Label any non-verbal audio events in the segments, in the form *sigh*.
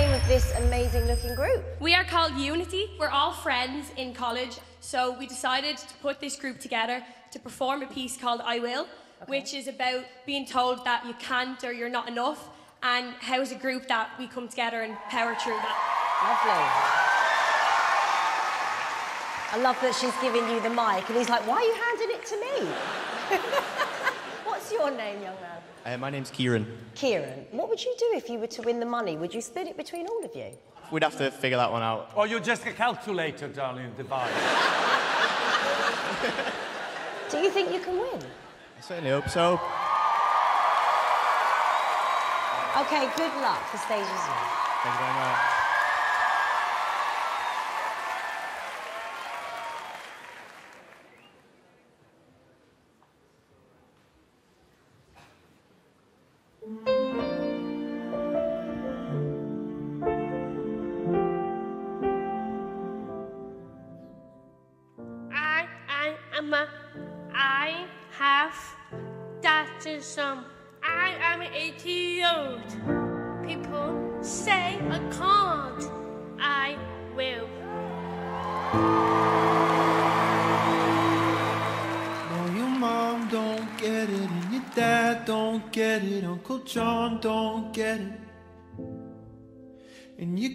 name of this amazing looking group? We are called Unity. We're all friends in college, so we decided to put this group together to perform a piece called I Will, okay. which is about being told that you can't or you're not enough, and how as a group that we come together and power through that. Lovely. I love that she's giving you the mic, and he's like, why are you handing it to me? *laughs* What's your name, young man? Uh, my name's Kieran. Kieran, what would you do if you were to win the money? Would you split it between all of you? We'd have to figure that one out. Or you're just a calculator, darling, divide. *laughs* do you think you can win? I certainly hope so. Okay, good luck. The stage is yours. Thank you very much.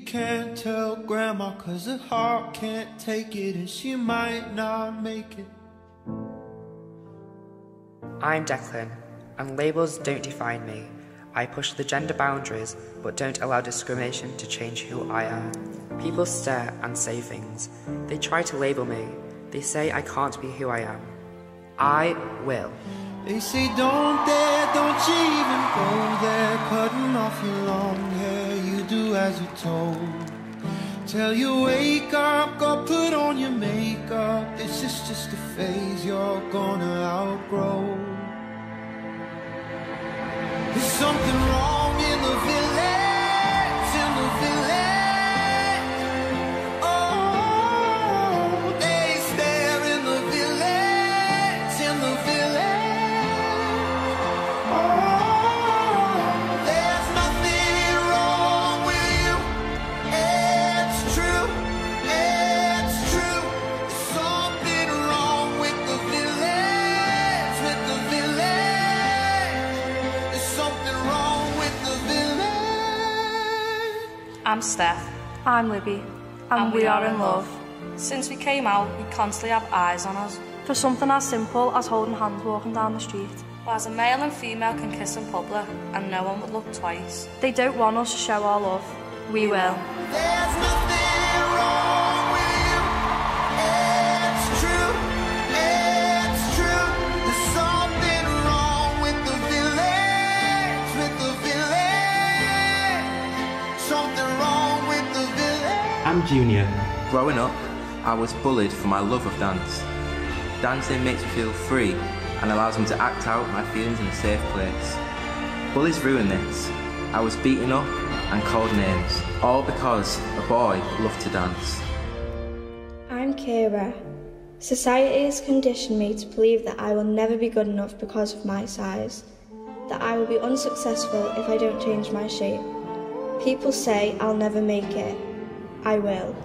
Can't tell grandma cause her heart can't take it and she might not make it. I'm Declan and labels don't define me. I push the gender boundaries, but don't allow discrimination to change who I am. People stare and say things. They try to label me. They say I can't be who I am. I will. They say don't dare, don't you even go there, cutting off your long hair. You do as you're told. Tell you wake up, go put on your makeup. This is just a phase you're gonna outgrow. There's something wrong in the village I'm Steph. I'm Libby. And, and we, we, are, in love. love. Since we came out, we constantly have eyes on us. For something as simple as holding hands walking down the street. as a male and female can kiss in public, and no one would look twice. They don't want us to show our love. We, we will. will. I'm Junior. Growing up, I was bullied for my love of dance. Dancing makes me feel free and allows me to act out my feelings in a safe place. Bullies ruin this. I was beaten up and called names, all because a boy loved to dance. I'm Kira. Society has conditioned me to believe that I will never be good enough because of my size, that I will be unsuccessful if I don't change my shape. People say I'll never make it, I will.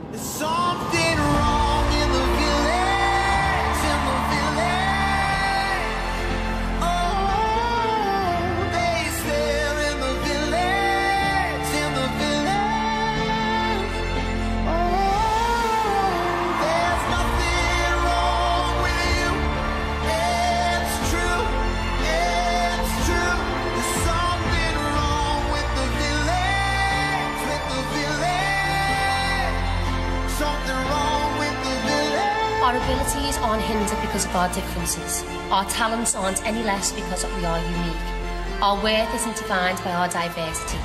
Abilities because of our differences. Our talents aren't any less because we are unique. Our worth isn't defined by our diversity.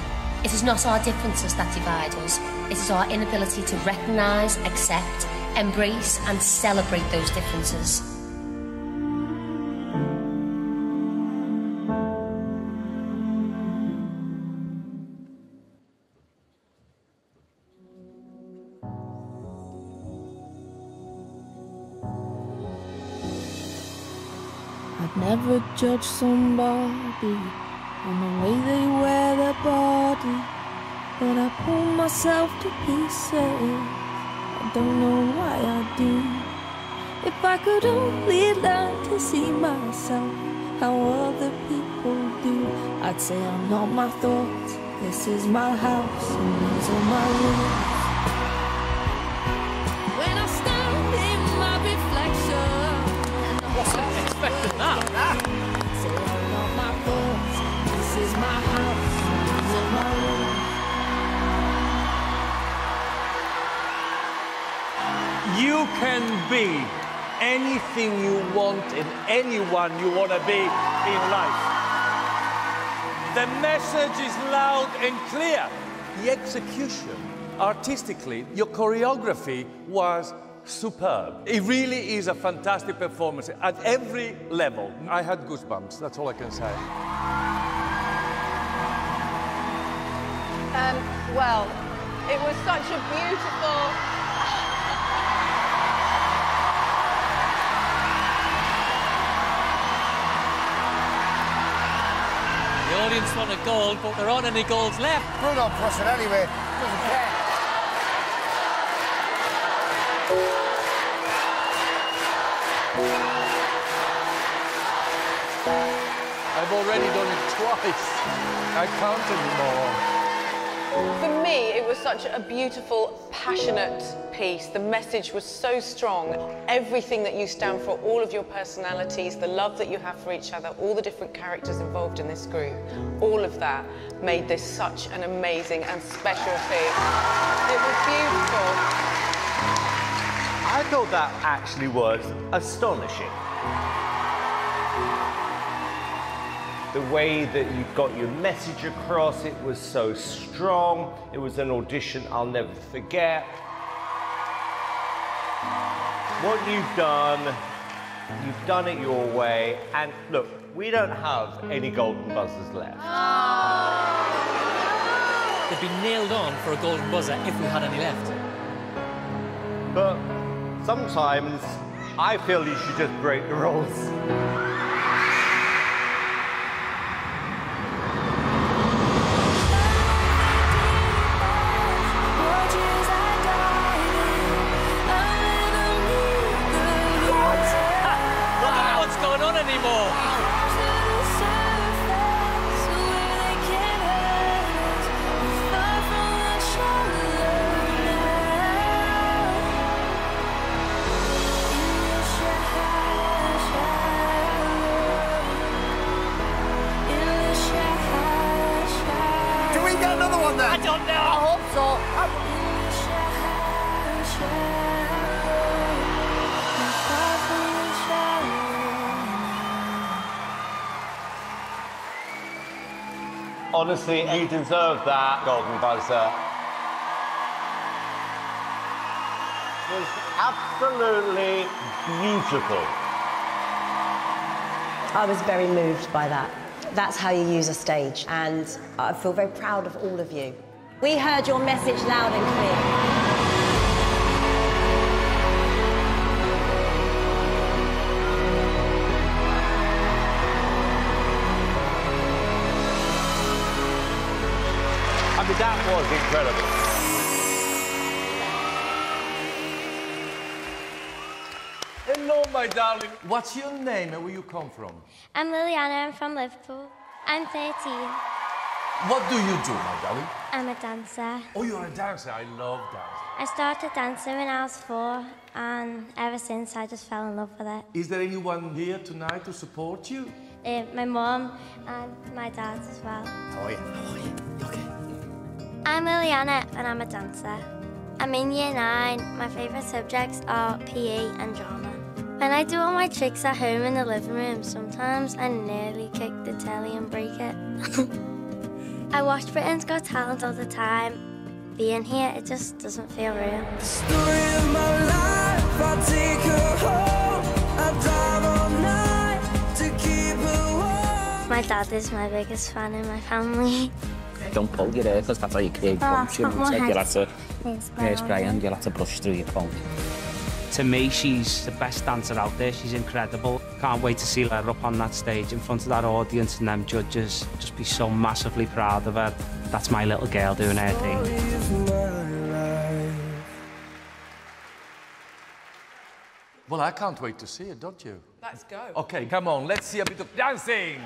It is not our differences that divide us, it is our inability to recognise, accept, embrace, and celebrate those differences. Judge somebody on the way they wear their body. but I pull myself to pieces. I don't know why I do. If I could only learn to see myself how other people do, I'd say I'm not my thoughts. This is my house and these are my rules. Can be anything you want and anyone you want to be in life. The message is loud and clear. The execution, artistically, your choreography was superb. It really is a fantastic performance at every level. I had goosebumps, that's all I can say. Um, well, it was such a beautiful. Audience want a goal, but there aren't any goals left. Bruno Prusser anyway. Doesn't care. I've already done it twice. I can't anymore. For me, it was such a beautiful, passionate piece. The message was so strong. Everything that you stand for, all of your personalities, the love that you have for each other, all the different characters involved in this group, all of that made this such an amazing and special piece. It was beautiful. I thought that actually was astonishing. The way that you got your message across, it was so strong. It was an audition I'll never forget. What you've done, you've done it your way. And look, we don't have any golden buzzers left. They'd be nailed on for a golden buzzer if we had any left. But sometimes I feel you should just break the rules. Honestly, you deserve that golden buzzer. It was absolutely beautiful. I was very moved by that. That's how you use a stage, and I feel very proud of all of you. We heard your message loud and clear. Was incredible. Hello, my darling. What's your name and where you come from? I'm Lilliana, I'm from Liverpool. I'm 13. What do you do, my darling? I'm a dancer. Oh, you're a dancer. I love dancing. I started dancing when I was four, and ever since I just fell in love with it. Is there anyone here tonight to support you? Uh, my mom and my dad as well. How are you? How are you? You okay? I'm Lilliana, and I'm a dancer. I'm in year nine. My favourite subjects are PE and drama. When I do all my tricks at home in the living room, sometimes I nearly kick the telly and break it. *laughs* I watch Britain's Got Talent all the time. Being here, it just doesn't feel real. My dad is my biggest fan in my family. *laughs* Don't pull your hair because that's how you create Oh, bumps. You it's know, not it's like my you'll head. have to Hairspray. hairspray and you'll have to brush through your phone. To me, she's the best dancer out there. She's incredible. Can't wait to see her up on that stage in front of that audience and them judges. Just be so massively proud of her. that's my little girl doing her thing. Well, I can't wait to see it, don't you? Let's go. Okay, come on, let's see a bit of dancing.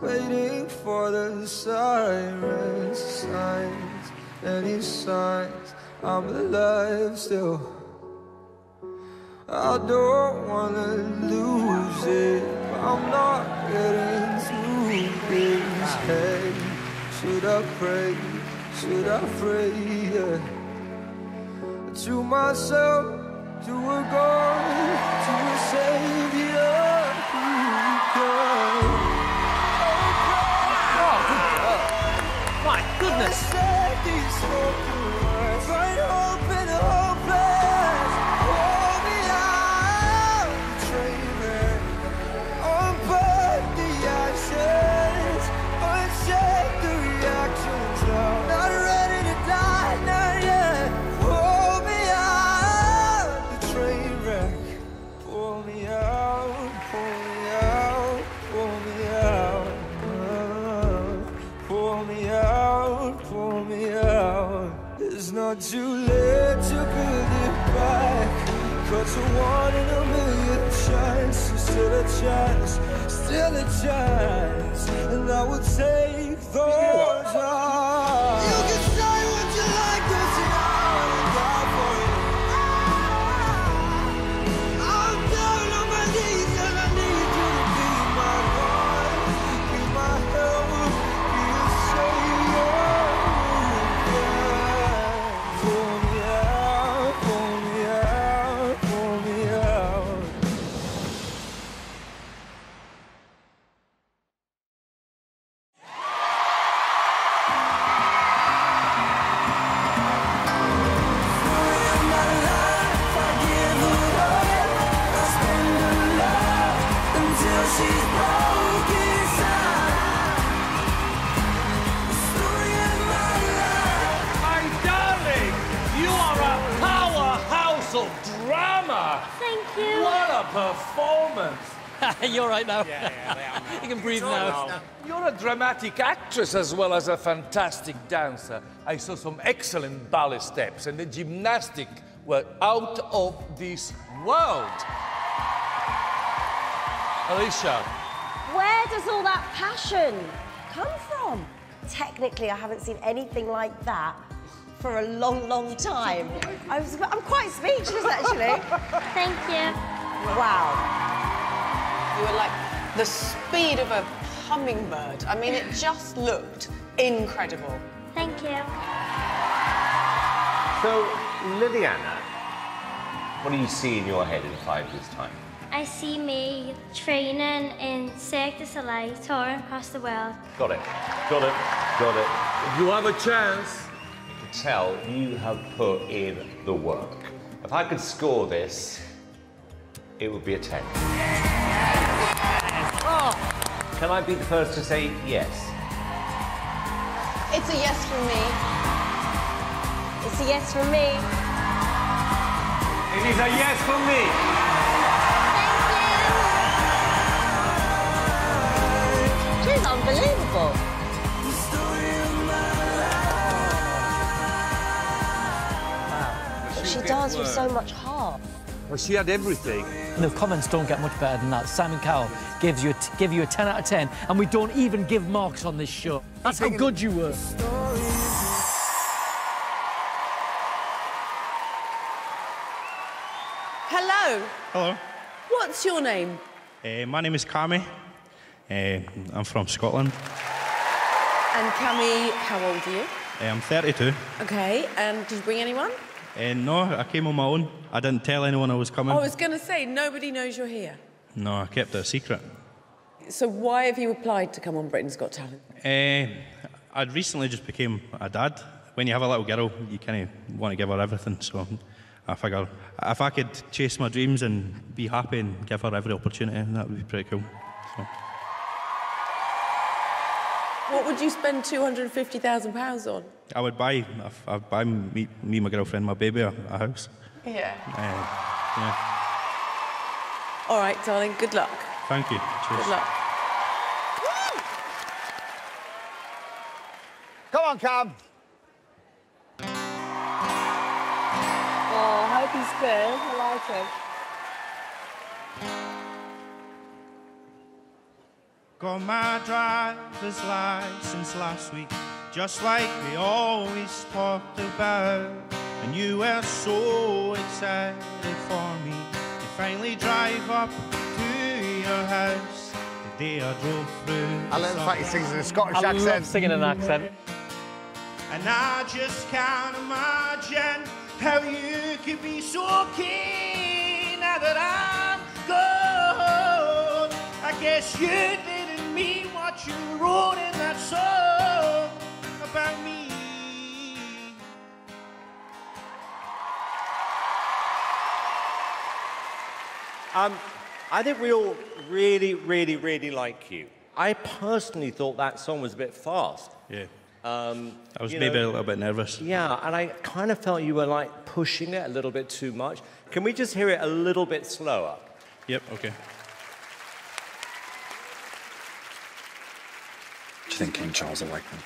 Waiting for the sirens, signs, any signs I'm alive still. I don't wanna lose it, but I'm not getting through this. Hey, should I pray? Should I pray? Yeah. To myself, to a God, to a Savior who can. My a one in a million chance, still a chance, still a chance. And I would take those *laughs* You're right now. Yeah, *laughs* you can breathe now. You're a dramatic actress as well as a fantastic dancer. I saw some excellent ballet steps, and the gymnastic were out of this world. Alesha, Where does all that passion come from? Technically, I haven't seen anything like that for a long, long time. I was, I'm quite speechless, actually. *laughs* Thank you. Wow. You were like the speed of a hummingbird. I mean, it just looked incredible. Thank you. So, Lilliana, what do you see in your head in five years' time? I see me training in Cirque du Soleil, touring across the world. Got it. Got it. Got it. if you have a chance, I can tell you have put in the work. If I could score this, it would be a 10. Can I be the first to say yes? It's a yes from me. It's a yes from me. it is a yes from me. She's unbelievable. She danced with so much heart. Well, she had everything. The comments don't get much better than that. Simon Cowell gives you a t- give you a 10 out of 10, and we don't even give marks on this show. That's how good you were. Hello. Hello. What's your name? Uh, my name is Cammy. Uh, I'm from Scotland. And Cammy, how old are you? Uh, I'm 32. Okay, and did you bring anyone? Uh, no, I came on my own. I didn't tell anyone I was coming. I was going to say, nobody knows you're here. No, I kept it a secret. So why have you applied to come on Britain's Got Talent? Uh, I'd recently just became a dad. When you have a little girl, you kind of want to give her everything. So I figure if I could chase my dreams and be happy and give her every opportunity, that would be pretty cool. So, What would you spend £250,000 on? I would buy, I'd buy me, me, my girlfriend, my baby, a, a house. Yeah. Uh, yeah. All right, darling, good luck. Thank you. Cheers. Good luck. Come on, Cam. Oh, I hope he's good. I like him. Got my driver's license last week, just like we always talked about. And you were so excited for me. You finally drive up to your house the day I drove through. I love the fact he sings in a Scottish I accent. love singing an accent. And I just can't imagine how you could be so keen now that I'm gone. I guess you didn't mean what you wrote in that song about me. Um, I think we all really, really, really like you. I personally thought that song was a bit fast. Yeah. Um, I was maybe know- a little bit nervous. Yeah, and I kind of felt you were like pushing it a little bit too much. Can we just hear it a little bit slower? Yep, okay. Do you think King Charles will like me?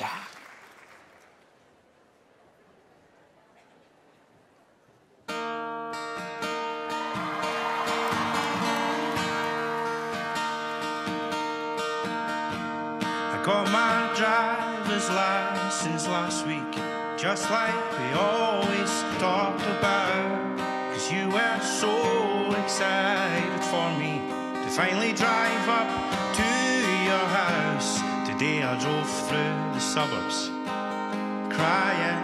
Yeah. Suburbs, crying,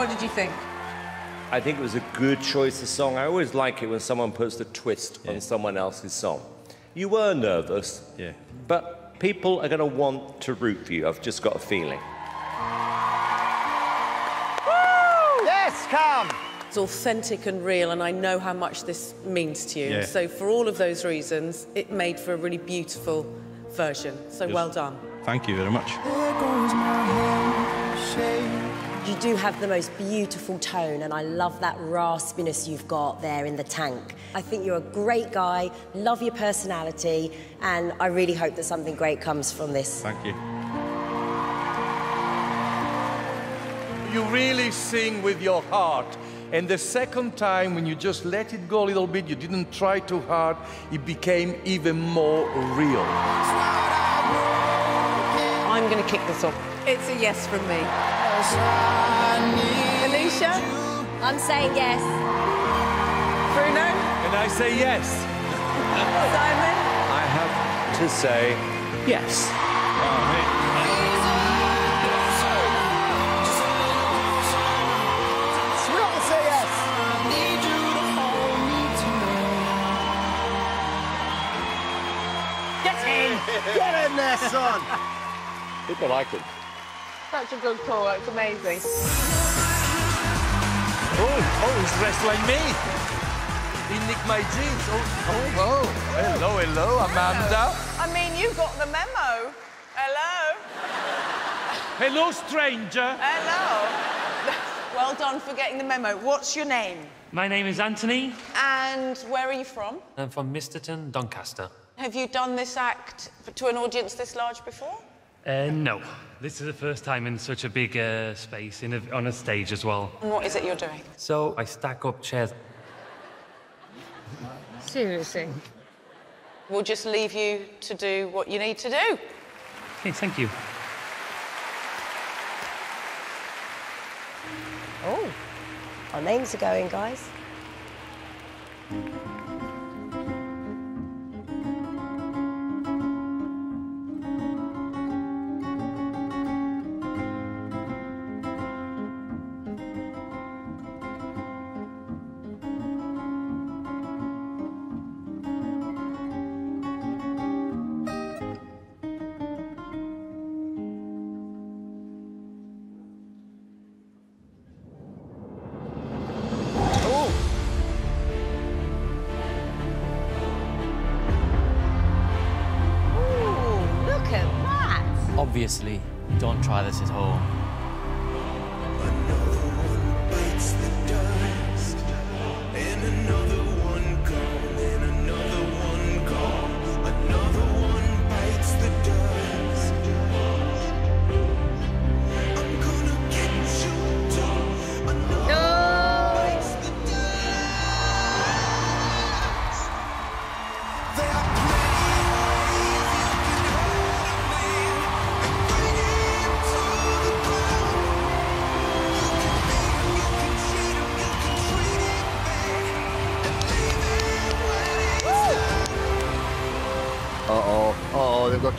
What did you think? I think it was a good choice of song. I always like it when someone puts the twist on someone else's song. You were nervous, yeah, but people are going to want to root for you. I've just got a feeling. Yes, Cam. It's authentic and real, and I know how much this means to you. Yeah. So, for all of those reasons, it made for a really beautiful version. So, Yes. well done. Thank you very much. There goes my handshake You do have the most beautiful tone, and I love that raspiness you've got there in the tank. I think you're a great guy, love your personality, and I really hope that something great comes from this. Thank you. You really sing with your heart. And the second time, when you just let it go a little bit, you didn't try too hard, it became even more real. That's what I I'm going to kick this off. It's a yes from me. Alesha? I'm saying yes. Bruno? And I say yes. Simon? I have to say yes. Sweet to say yes. Get in! Get in there, son. People like it. Such a good call. It's amazing. Oh, oh, he's dressed like me. He nicked my jeans. Oh, oh, oh. Hello, hello, Amanda. I mean, you got the memo. Hello? Hello, stranger. Hello? *laughs* well done for getting the memo. What's your name? My name is Antony. And where are you from? I'm from Misterton, Doncaster. Have you done this act to an audience this large before? Uh, no, this is the first time in such a big uh, space, in a, on a stage as well. And what is it you're doing? So I stack up chairs. Seriously? We'll just leave you to do what you need to do. Okay, thank you. Oh, our names are going, guys. Don't try this at home.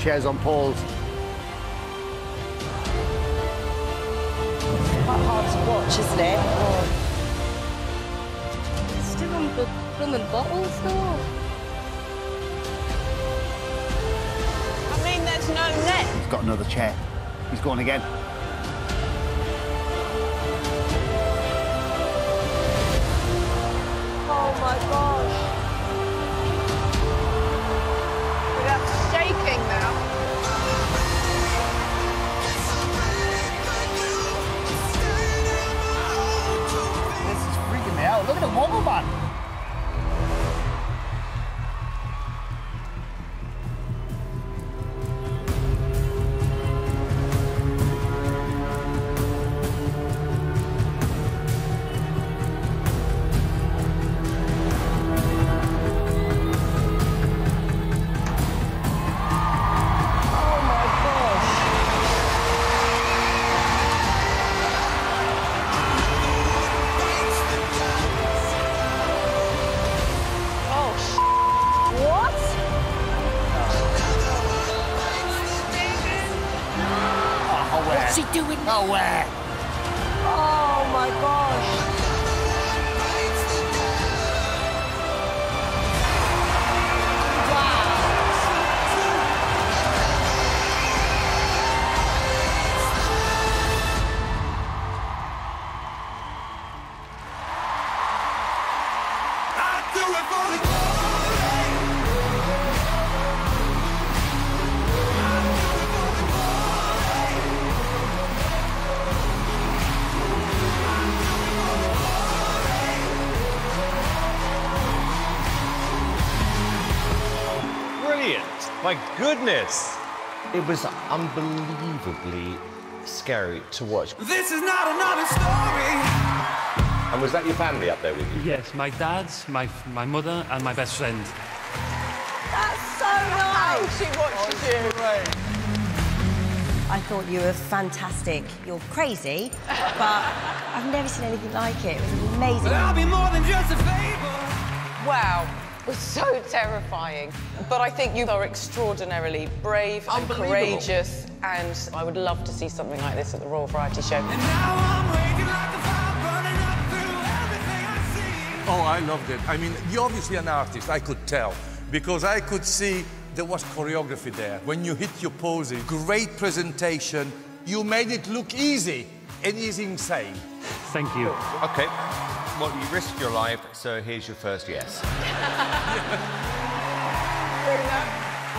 Chairs on poles. Quite hard to watch, isn't it? Oh. Still on the blooming bottles, though. I mean, there's no net. He's got another chair. He's gone again. Goodness. It was unbelievably scary to watch. This is not another story. And was that your family up there with you? Yes, my dad, my, my mother, and my best friend. That's so nice. She watches oh, you. I thought you were fantastic. You're crazy, but I've never seen anything like it. It was amazing. I'll be more than just a favor. Wow. It was so terrifying. But I think you are extraordinarily brave and courageous, and I would love to see something like this at the Royal Variety Show. Oh, I loved it. I mean, you're obviously an artist, I could tell, because I could see there was choreography there. When you hit your poses, great presentation, you made it look easy, and is insane. Thank you. Okay. Well, you risked your life, so here's your first yes. *laughs*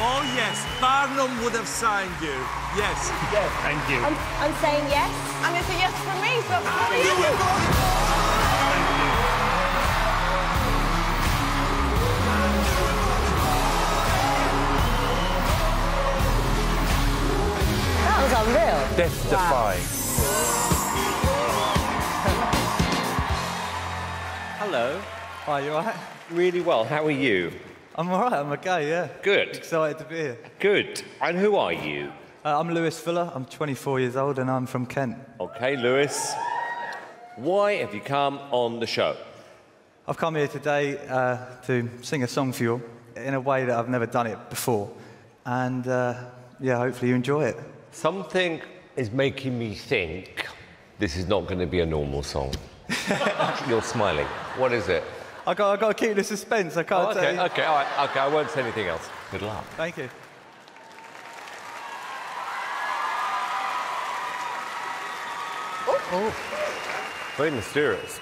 Oh, yes, Barnum would have signed you. Yes. Yes. Thank you. I'm, I'm saying yes. And it's a yes from me, so ah, that's for you. That was unreal. Death defying. Hello. Are you alright? Really well. How are you? I'm alright, I'm okay, yeah. Good. Excited to be here. Good. And who are you? Uh, I'm Lewis Fuller, I'm 24 years old and I'm from Kent. Okay, Lewis. Why have you come on the show? I've come here today uh, to sing a song for you in a way that I've never done it before. And uh, yeah, hopefully you enjoy it. Something is making me think this is not going to be a normal song. *laughs* You're smiling. What is it? I got, i got to keep the suspense, I can't Oh, tell okay, you. okay, all right, okay. I won't say anything else. Good luck. Thank you. Oh, oh. very mysterious.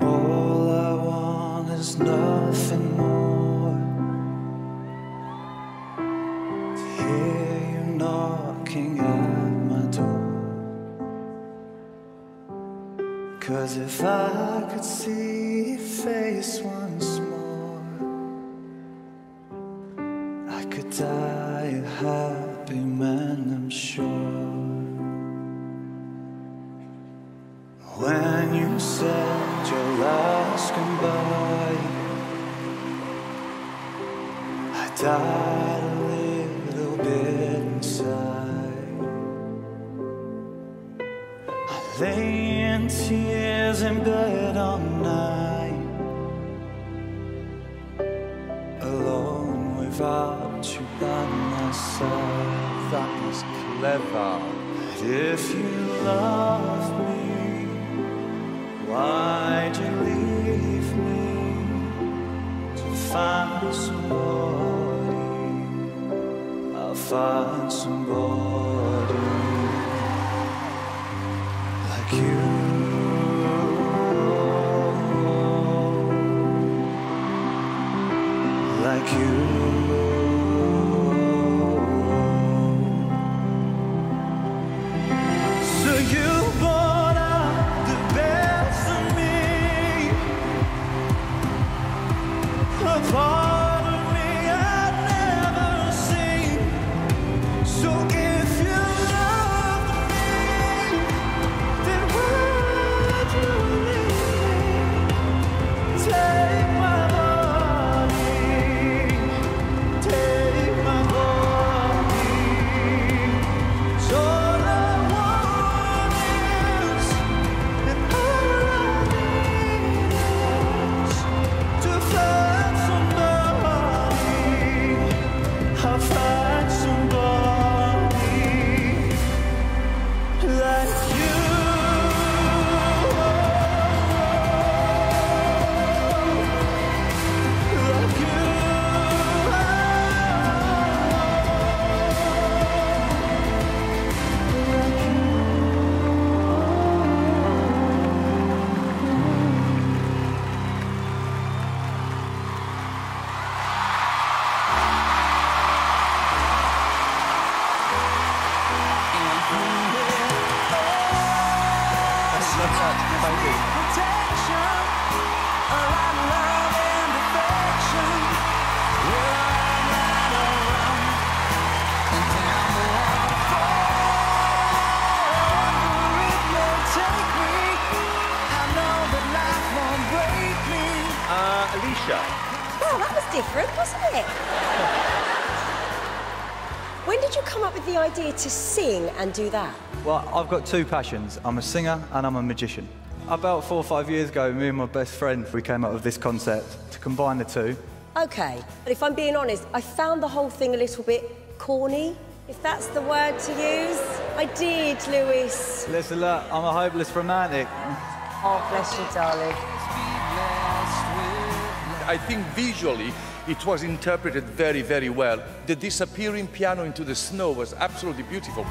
All I want is nothing more. Cause to sing and do that? Well, I've got two passions. I'm a singer and I'm a magician. About four or five years ago, me and my best friend, we came up with this concept to combine the two. Okay, but if I'm being honest, I found the whole thing a little bit corny, if that's the word to use. I did, Lewis. Listen, look, I'm a hopeless romantic. Oh, bless you, darling. I think visually it was interpreted very, very well. The disappearing piano into the snow was absolutely beautiful.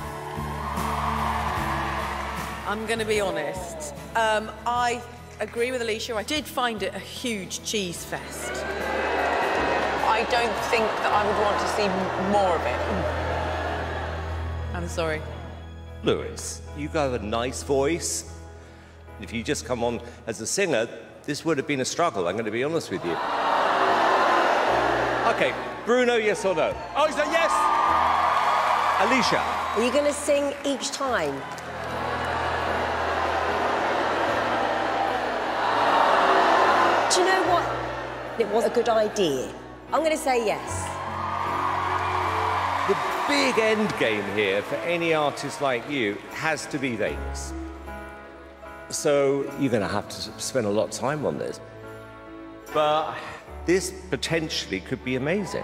I'm going to be honest. Um, I agree with Alesha. I did find it a huge cheese fest. I don't think that I would want to see more of it. I'm sorry. Lewis, you got a nice voice. If you just come on as a singer, this would have been a struggle, I'm going to be honest with you. Okay, Bruno, yes or no? Oh, is that yes? Alesha, Are you going to sing each time? Do you know what? It was a good idea. I'm going to say yes. the big end game here for any artist like you has to be Vegas. So you're going to have to spend a lot of time on this. But this potentially could be amazing.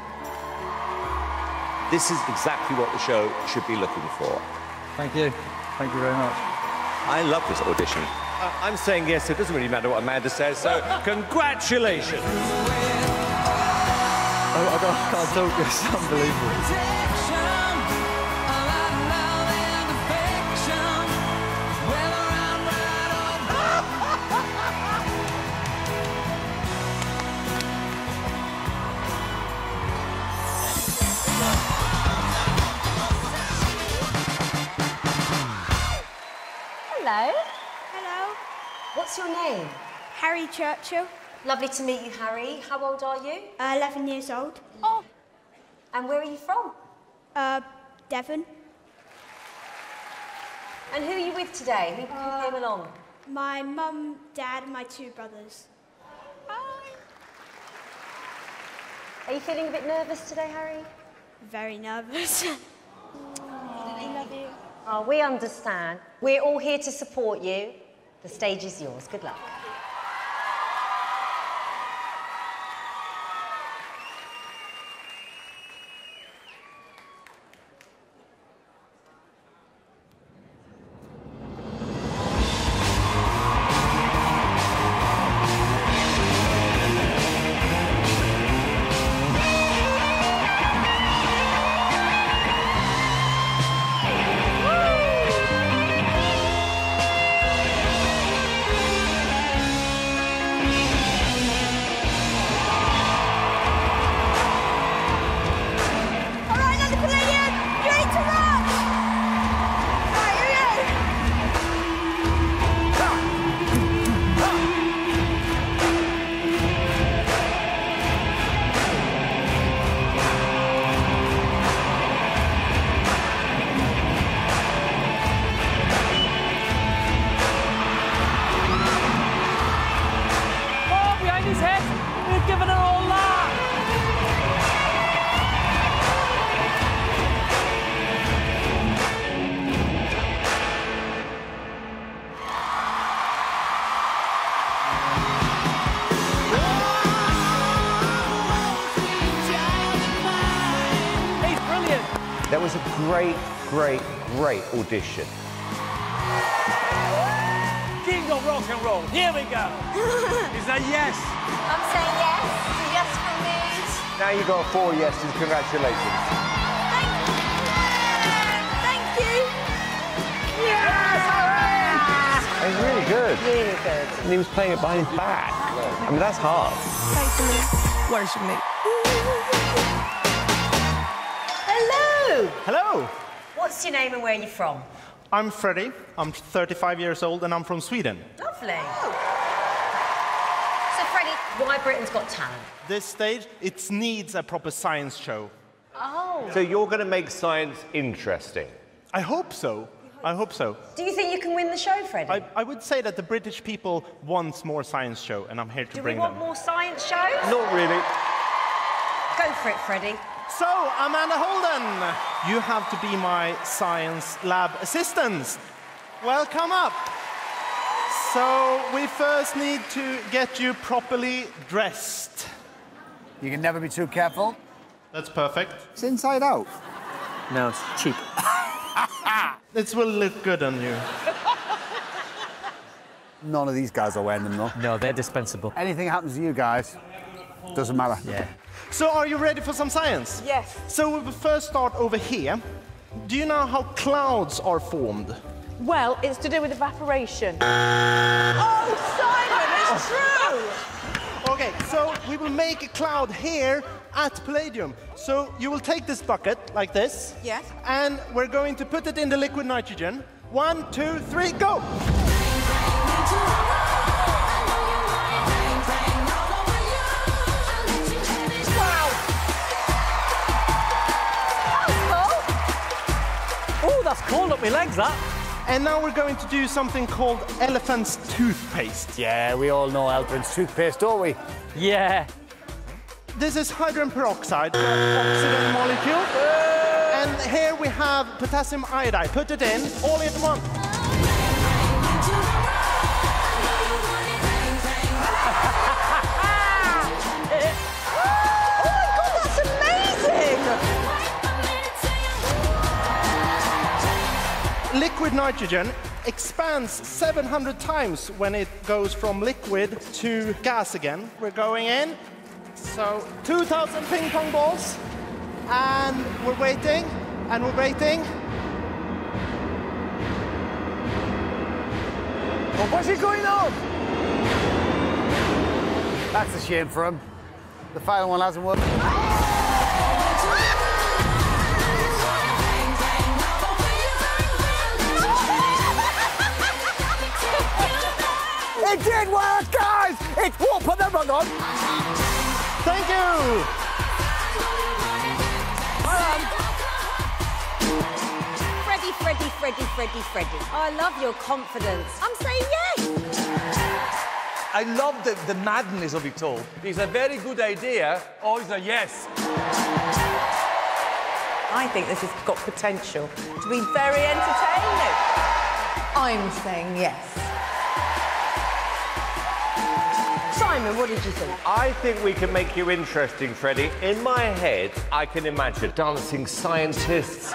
This is exactly what the show should be looking for. Thank you. Thank you very much. I love this audition. Uh, I'm saying yes, it doesn't really matter what Amanda says, so *laughs* congratulations. Can't- I can't talk, *laughs* it's unbelievable. Your name? Harry Churchill. Lovely to meet you, Harry. How old are you? Uh, 11 years old. Oh. And where are you from? Uh, Devon. And who are you with today? Who, who came along? My mum, dad, and my two brothers. Hi. Are you feeling a bit nervous today, Harry? Very nervous. I. *laughs* Oh, we understand. We're all here to support you. The stage is yours. Good luck. Was a great, great, great audition. King of rock and roll. Here we go. *laughs* Is that yes? I'm saying yes. Yes from me. Now you got four yeses. Congratulations. Thank you. Thank you. Yeah. It was really good. Really good. And he was playing it behind his back. I mean, that's hard. Thanks, me. Worship me. Hello. Hello, What's your name and where are you from? I'm Freddie. I'm 35 years old and I'm from Sweden. Lovely. So, Freddie, why Britain's Got Talent? This stage, it needs a proper science show. Oh. So you're going to make science interesting. I hope so. I hope so. Do you think you can win the show, Freddie? I, I would say that the British people want more science show, and I'm here to bring them. Do we want them. more science shows? Not really. Go for it, Freddie. So, Amanda Holden, you have to be my science lab assistant. Welcome up. So, we first need to get you properly dressed. You can never be too careful. That's perfect. It's inside out. No, it's cheap. *laughs* this will look good on you. None of these guys are wearing them though. No, they're dispensable. Anything happens to you guys, doesn't matter. Yeah. So, are you ready for some science? Yes. So, we will first start over here. Do you know how clouds are formed? Well, it's to do with evaporation. oh, Simon, it's oh. true! Okay, so we will make a cloud here at Palladium. So you will take this bucket like this. Yes. And we're going to put it in the liquid nitrogen. One, two, three, go! That's cold up my legs, that. And now we're going to do something called elephant's toothpaste. Yeah, we all know elephant's toothpaste, don't we? Yeah. This is hydrogen peroxide, oxygen molecule. And here we have potassium iodide. Put it in, all in one. Liquid nitrogen expands 700 times when it goes from liquid to gas again. We're going in. So 2,000 ping pong balls. And we're waiting, and we're waiting. Oh, what's it going on? That's a shame for him. The final one hasn't worked. It did work, guys! It won't put the rug on. Thank you! Freddie, Freddie, Freddie, Freddie, Freddie. I love your confidence. I'm saying yes. I love the, the madness of it all. It's a very good idea, or it's a yes. I think this has got potential to be very entertaining. I'm saying yes. Simon, what did you think? I think we can make you interesting, Freddie. In my head, I can imagine dancing scientists.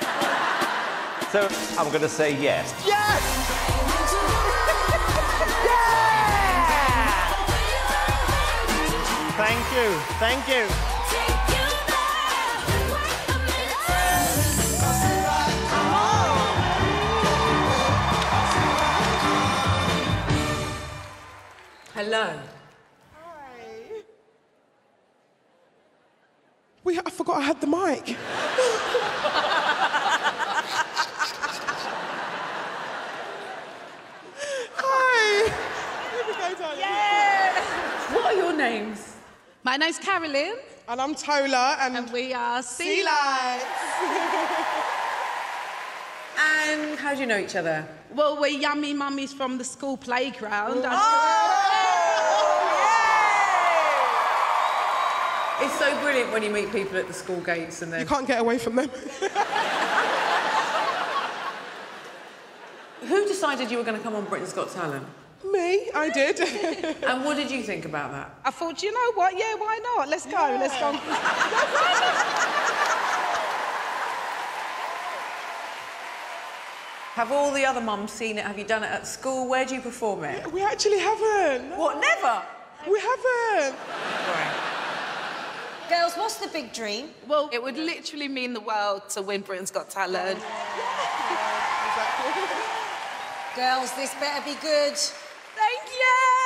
so I'm going to say yes. Yes! *laughs* Thank you, thank you. Hello. Wait, I forgot I had the mic. Hi. Here we go, darling. What are your names? My name's Carolyn. And I'm Tola, and, we are C Lights. *laughs* And how do you know each other? well, we're yummy mummies from the school playground. and- It's so brilliant when you meet people at the school gates and then. You can't get away from them. Who decided you were going to come on Britain's Got Talent? Me, I did. *laughs* and what did you think about that? I thought, you know what? Yeah, why not? Let's go. Let's go. Have all the other mums seen it? Have you done it at school? Where do you perform it? we actually haven't. What, never? We haven't. Girls, what's the big dream? Well, it would literally mean the world to win Britain's Got Talent. *laughs* Girls, this better be good. Thank you.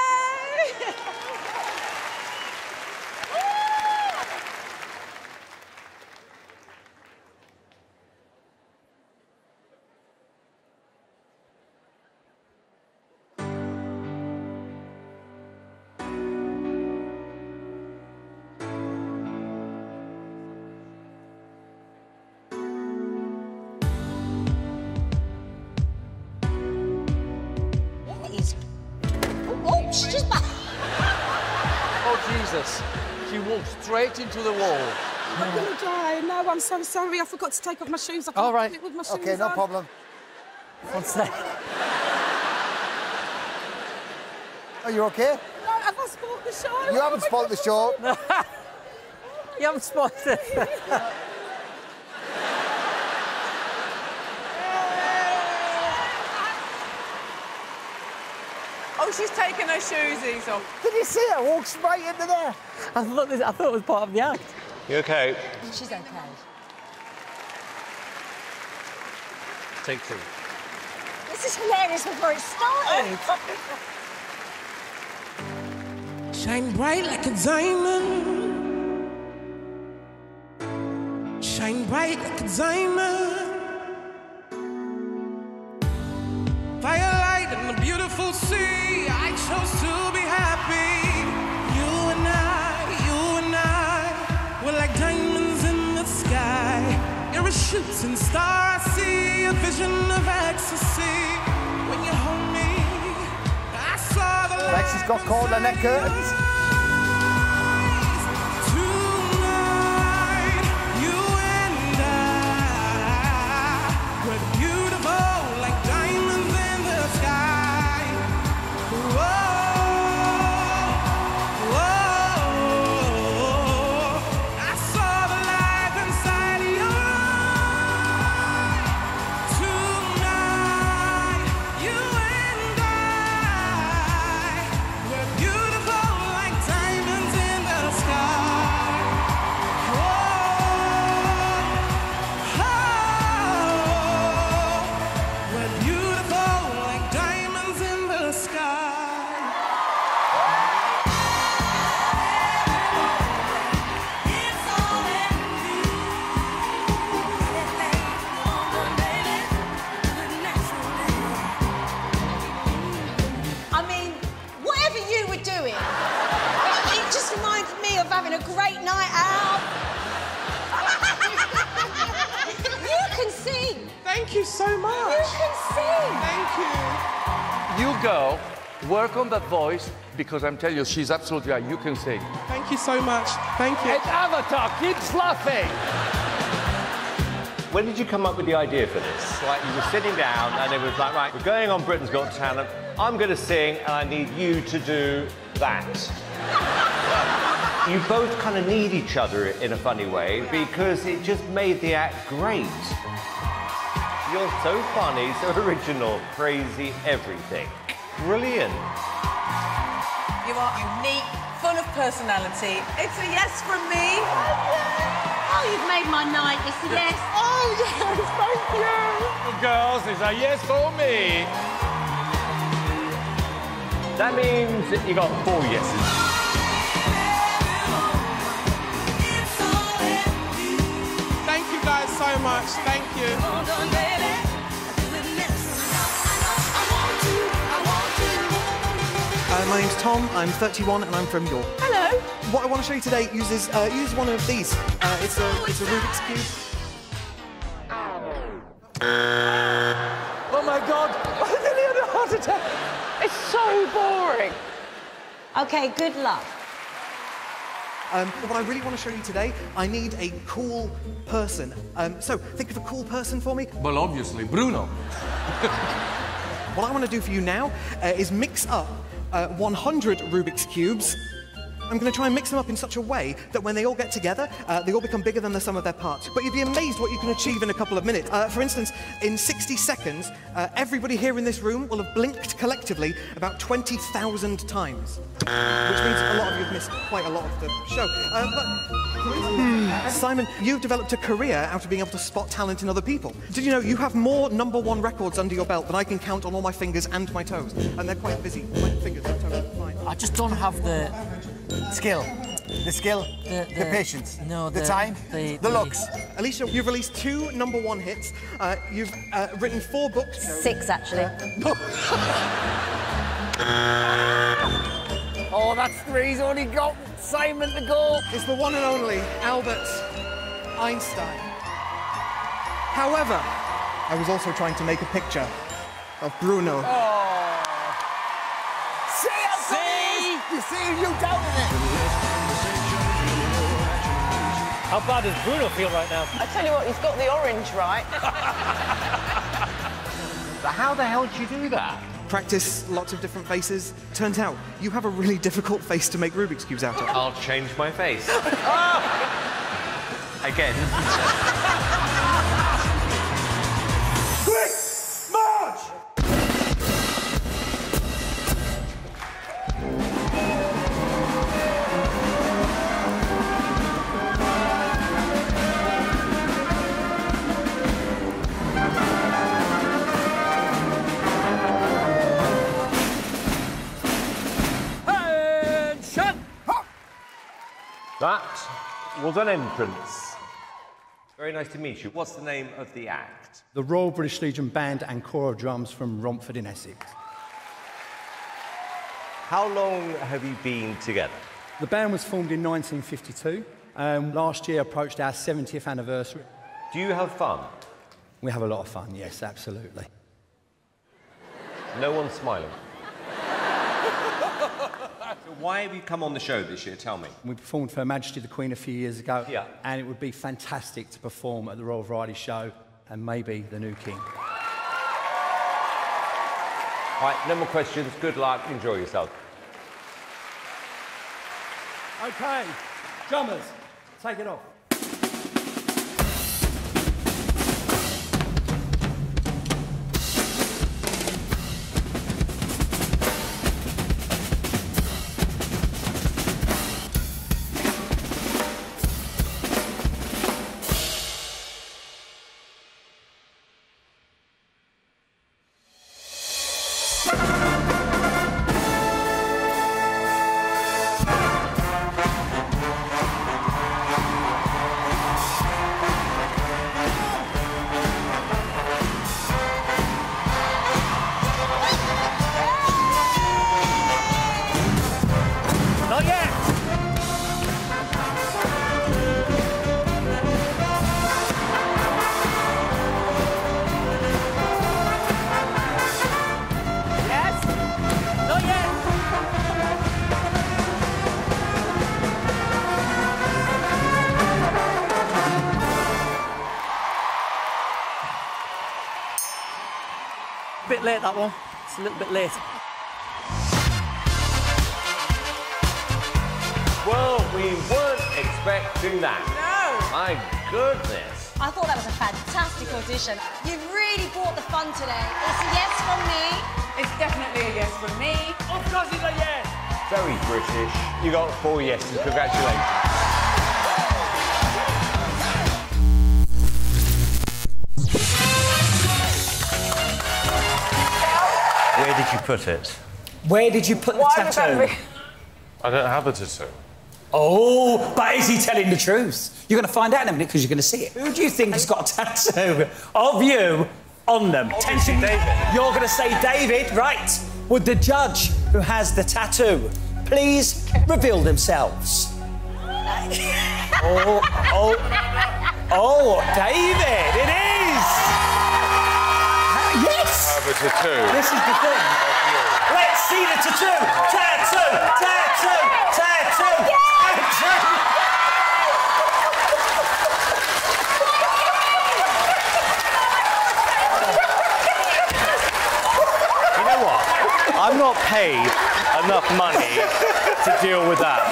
Just back. Jesus. She walked straight into the wall. I'm gonna die. No, I'm so sorry. I forgot to take off my shoes. I can't All right. fit with my shoes Okay, no on. problem. What's that? Are you okay? No, have I spoiled the show? You haven't spoiled the show. *laughs* You haven't spoiled it. *laughs* she's taken her shoesies off. Did you see her walk straight into there? I thought, this, I thought it was part of the act. You okay? She's okay. Take two. This is hilarious before it started. *laughs* Shine bright like a diamond. Shine bright like a diamond. Firelight in the beautiful sea. I chose to be happy. You and I, you and I, we're like diamonds in the sky. You're a shooting star. I see a vision of ecstasy. When you hold me, I saw the Lex has got caught in voice, because I'm telling you, she's absolutely right. You can sing. Thank you so much. Thank you. It's Avatar keeps laughing. When did you come up with the idea for this? Like you were sitting down and it was like, right, we're going on Britain's Got Talent. I'm going to sing and I need you to do that. you both kind of need each other in a funny way because it just made the act great. You're so funny, so original, crazy, everything. Brilliant. You are unique, full of personality. It's a yes from me. Oh, you've made my night. It's a yes. *laughs* Oh, yes, thank you. Oh, girls, it's a yes for me. That means that you got four yeses. Thank you guys so much. Thank you. My name's Tom. I'm 31 and I'm from York. Hello. What I want to show you today uses uh, uses one of these. Uh, it's a it's a Rubik's cube. Oh my God! *laughs* I nearly had a heart attack. It's so boring. Okay, good luck. Um, what I really want to show you today, I need a cool person. Um, so think of a cool person for me. Well, obviously, Bruno. *laughs* What I want to do for you now uh, is mix up uh, 100 Rubik's cubes. I'm going to try and mix them up in such a way that when they all get together, uh, they all become bigger than the sum of their parts. But you'd be amazed what you can achieve in a couple of minutes. Uh, for instance, in 60 seconds, uh, everybody here in this room will have blinked collectively about 20,000 times. Which means a lot of you have missed quite a lot of the show. Uh, but *sighs* Simon, you've developed a career out of being able to spot talent in other people. Did you know you have more number one records under your belt than I can count on all my fingers and my toes? And they're quite busy. My fingers and toes. I just don't have the Skill. The skill, the, the patience, no, the the, time, the, the looks. Alesha, you've released two number one hits. Uh, you've uh, written four books. Six, actually. *laughs* Oh, that's three. He's only got Simon to go. It's the one and only Albert Einstein. However, I was also trying to make a picture of Bruno. See, I see. You see, you doubted it. How bad does Bruno feel right now? I tell you what, he's got the orange right. *laughs* But how the hell did you do that? Practice lots of different faces. Turns out you have a really difficult face to make Rubik's Cubes out of. I'll change my face. *laughs* Again. Was an entrance. Very nice to meet you. What's the name of the act? The Royal British Legion Band and Corps of Drums from Romford in Essex. How long have you been together? The band was formed in 1952. Um, last year approached our 70th anniversary. Do you have fun? We have a lot of fun, yes, absolutely. No one's smiling. So why have you come on the show this year? Tell me. We performed for Her Majesty the Queen a few years ago. Yeah. And it would be fantastic to perform at the Royal Variety Show and maybe the new King. All right, no more questions. Good luck. Enjoy yourself. Okay, drummers, take it off. Late that one. It's a little bit late. Well, we weren't expecting that. No. My goodness. I thought that was a fantastic audition. You've really brought the fun today. It's a yes from me. It's definitely a yes from me. Of course it's a yes! Very British. You got four yeses. Congratulations. Where did you put it? Where did you put the tattoo? I don't have a tattoo. Oh, but is he telling the truth? You're going to find out in a minute because you're going to see it. Who do you think has got a tattoo of you on them? Tension, David. You're going to say David, right? Would the judge who has the tattoo please reveal themselves? *laughs* oh, oh, oh, David, a tattoo. This is the thing. Let's see the tattoo! Tattoo! Tattoo! Tattoo! Tattoo! You know what? I'm not paid enough money to deal with that.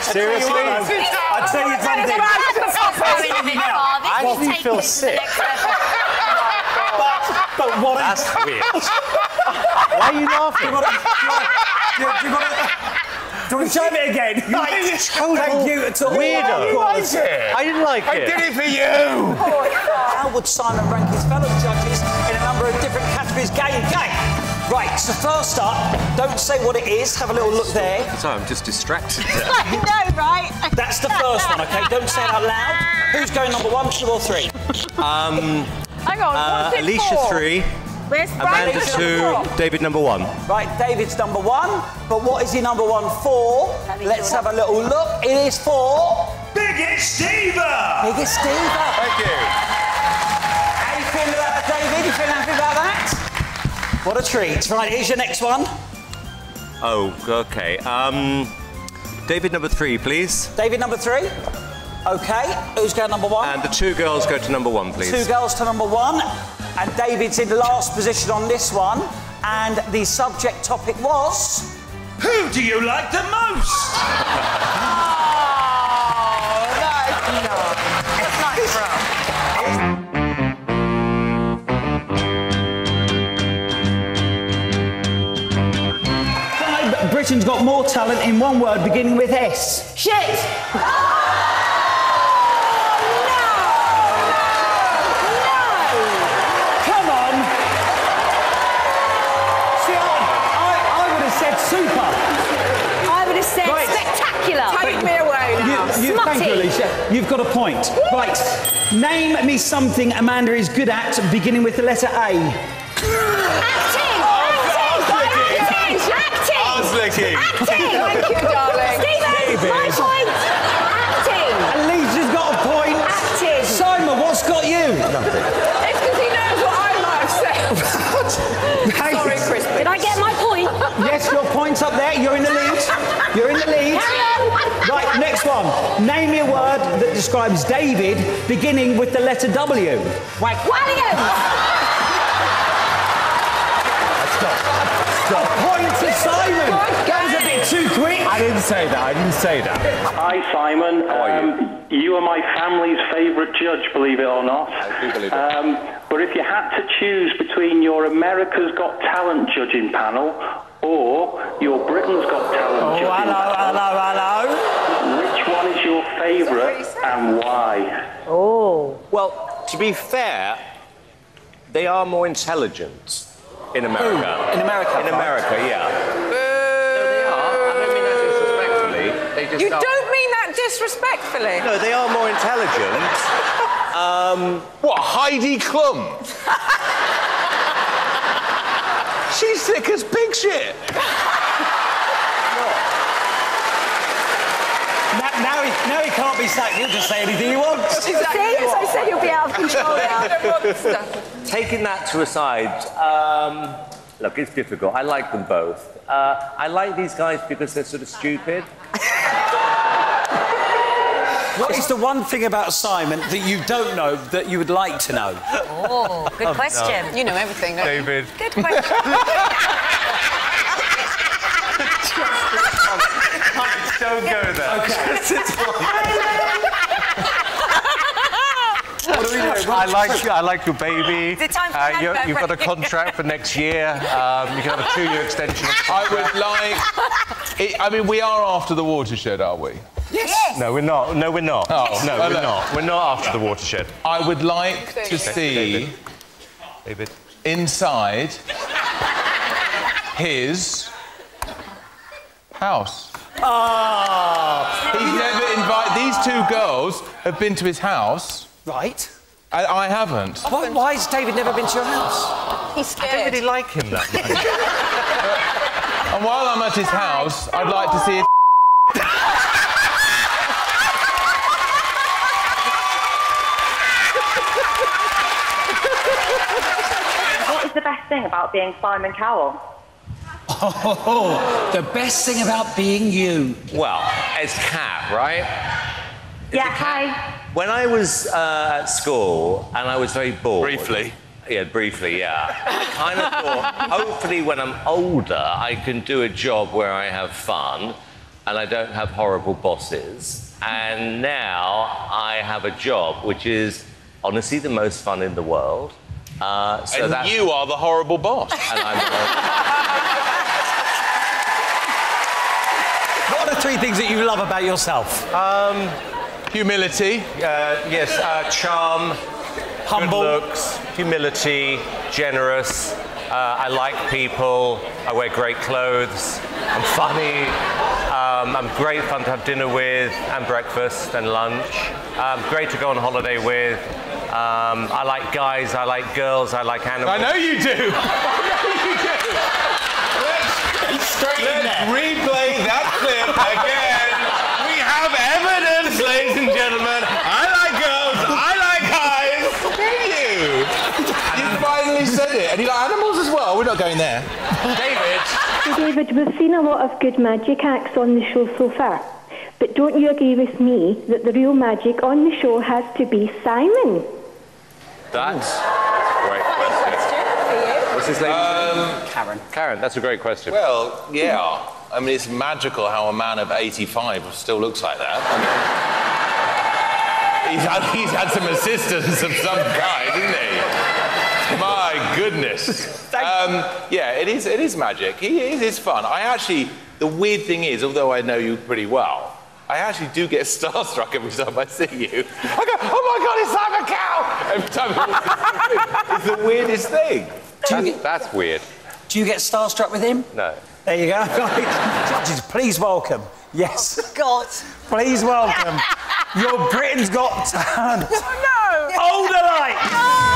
Seriously? I'll tell you something. I actually feel sick. But, but what That's *laughs* weird. Why are you laughing? Do you want to, do you want to, do you want to, do you want to show me again? You Right. made it Thank you. To all weirdo. our. I didn't like I it. I did it for you. How would Simon rank his fellow judges in a number of different categories? Game, game. Right, so first up, don't say what it is. Have a little look there. Sorry, I'm just distracted. *laughs* I know, right? That's the first one, okay? Don't say it out loud. Who's going number one, two, or three? Um, Hang on, uh, what's Alesha for? three, Where's Amanda Brandon two, number? David number one. Right, David's number one. But what is he number one for? Let's have a little look. It is for. Biggest Stever! Biggest Stever. Thank you. How you feeling about that, David? You feeling happy about that? What a treat. Right, here's your next one. Oh, okay. Um, David number three, please. David number three. Okay, who's going number one? And the two girls go to number one, please. Two girls to number one. And David's in the last position on this one. And the subject topic was. Who do you like the most? *laughs* Five, Britain's got more talent in one word beginning with S. Shit! *laughs* thank you, Alesha. You've got a point. Right. Name me something Amanda is good at beginning with the letter A. Acting! Oh, Acting! Acting! Arse licking. Acting! Thank you, darling. Stephen, David. my point! Acting! Alesha's got a point. Acting! Simon, what's got you? It's because he knows what I might have said. Sorry, Crispy. Did I get my point? *laughs* Yes, your point's up there. You're in the lead. You're in the lead. Carry on. Right, next one. Name me a word that describes David beginning with the letter W. Whack. Walliam! A point to Simon. That was a bit too quick. I didn't say that. I didn't say that. Hi, Simon. How are you? you are my family's favourite judge, believe it or not. I do believe it. Um, but if you had to choose between your America's Got Talent judging panel or your Britain's Got Talent Oh, judging hello, hello, hello. panel, favourite and why? Oh. Well, to be fair, they are more intelligent in America. In America, In right. America, yeah. No, they are. I don't mean that disrespectfully. They just You are. don't mean that disrespectfully. No, they are more intelligent. Um, What, Heidi Klum? *laughs* She's thick as pig shit. Now, now, he, now he can't be sacked. He'll just say anything he wants. See, as I said, you'll be out of control now. *laughs* taking that to a side, um, look, it's difficult. I like them both. Uh, I like these guys because they're sort of stupid. What is the one thing about Simon that you don't know that you would like to know? Oh, good question. You know everything, don't you? David. Good question. *laughs* Don't go there. What do we do? I like you. I like your baby. Is it time for Uh, you, You've got a contract for next year. Um, you can have a two-year extension. I would like. It, I mean, we are after the watershed, are we? Yes. No, we're not. No, we're not. Oh, no, we're not. We're not after the watershed. I would like to see David. inside his house. Ah, He's never invited. These two girls have been to his house. right. I, I haven't. Why, why has David never been to your house? He's I don't really like him that much. *laughs* And while I'm at his house, I'd like to see if. What is the best thing about being Simon Cowell? Oh, the best thing about being you. Well, it's Cat, right? Yeah, hi. When I was uh, at school and I was very bored. Briefly. Yeah, briefly, yeah. I kind of thought, hopefully, when I'm older, I can do a job where I have fun and I don't have horrible bosses. And now I have a job which is honestly the most fun in the world. Uh, so and that's, you are the horrible boss. and I'm, What are the three things that you love about yourself? Um, Humility. uh, yes, uh, charm, Humble. good looks, humility, generous. Uh, I like people. I wear great clothes. I'm funny. Um, I'm great fun to have dinner with and breakfast and lunch. Um, great to go on holiday with. Um, I like guys. I like girls. I like animals. I know you do. *laughs* I know you do. Let's replay that clip again. We have evidence, ladies and gentlemen. I like girls. I like guys. Thank you. You finally said it. And you like animals as well. We're not going there. David. David, we've seen a lot of good magic acts on the show so far. But don't you agree with me that the real magic on the show has to be Simon? That's a great question. What's his name? Um, Karen. Karen, that's a great question. Well, yeah. I mean, it's magical how a man of 85 still looks like that. he's, had, he's had some assistance of some kind, isn't he? My goodness. Um, yeah, it is, it is magic. He, it is fun. I actually, the weird thing is, although I know you pretty well, I actually do get *laughs* starstruck every time I see you. I go, oh my God, it's Simon Cowell! Every time it's the weirdest thing. That's, that's weird. Do you get starstruck with him? No. There you go. *laughs* Judges, please welcome. Yes. Oh, God. Please welcome. Your Britain's Got Talent. *laughs* Oh, no! Older light.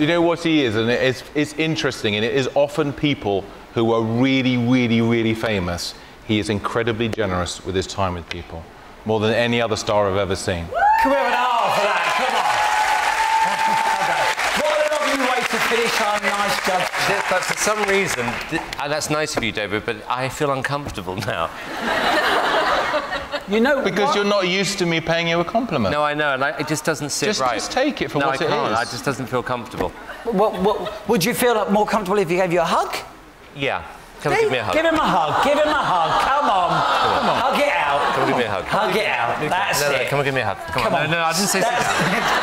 You know what he is, and it's, it's interesting, and it is often people who are really, really, really famous. He is incredibly generous with his time with people, more than any other star I've ever seen. Can we have an R for that? Come on. what a lovely way to finish our nice judge. Th- But for some reason, th- and that's nice of you, David, but I feel uncomfortable now. You know Because you're not used to me paying you a compliment. No, I know, and I, it just doesn't sit Just- right. just take it for no, what I it can't. is. It just doesn't feel comfortable. What, what, would you feel more comfortable if he gave you a hug? Yeah. Come and give me a hug. Give him a hug. Give him a hug. Come on. Come on. Hug it out. Come and give me a hug. Hug it out. That's no, no, it. come and give me a hug. Come, Come on. on. No, no, I didn't say sit down.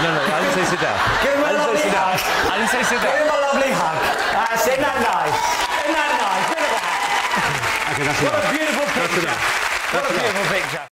No, no, I didn't say sit down. Give him a I lovely hug. I didn't say sit down. Give him a lovely hug. That's it. Isn't that nice? Isn't that nice? Look at that. Okay, that's What enough. a beautiful That's picture. enough. What a enough. beautiful picture.